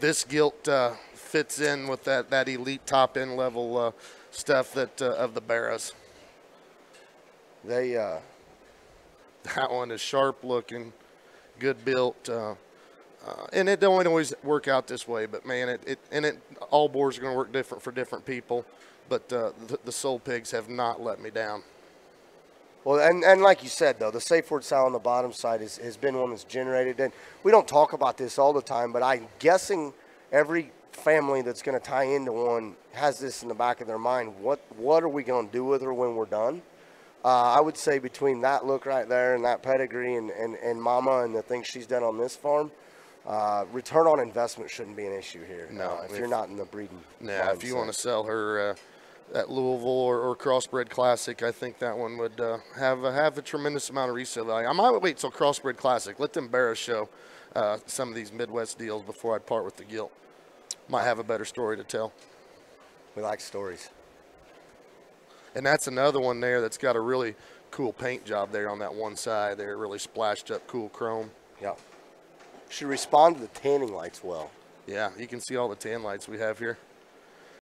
this gilt uh, fits in with that, that elite top end level uh, stuff that uh, of the barrows. They uh, That one is sharp looking, good built, uh, uh, and it don't always work out this way. But man, it, it and it all boards are going to work different for different people. But uh, the, the soul pigs have not let me down. Well, and, and like you said, though, the safe word sow on the bottom side is, has been one that's generated. And we don't talk about this all the time, but I'm guessing every family that's going to tie into one has this in the back of their mind. What, what are we going to do with her when we're done? Uh, I would say between that look right there and that pedigree and, and, and Mama and the things she's done on this farm, uh, return on investment shouldn't be an issue here. No, uh, if, if- you're not in the breeding. Now, if you want to sell her uh, that Louisville or, or Crossbred Classic, I think that one would uh, have a, have a tremendous amount of resale value. I might wait till Crossbred Classic. Let them barrows show uh, some of these Midwest deals before I part with the gilt. Might have a better story to tell. we like stories. And that's another one there that's got a really cool paint job there on that one side there, really splashed up cool chrome. Yeah. Should respond to the tanning lights well. Yeah, you can see all the tan lights we have here.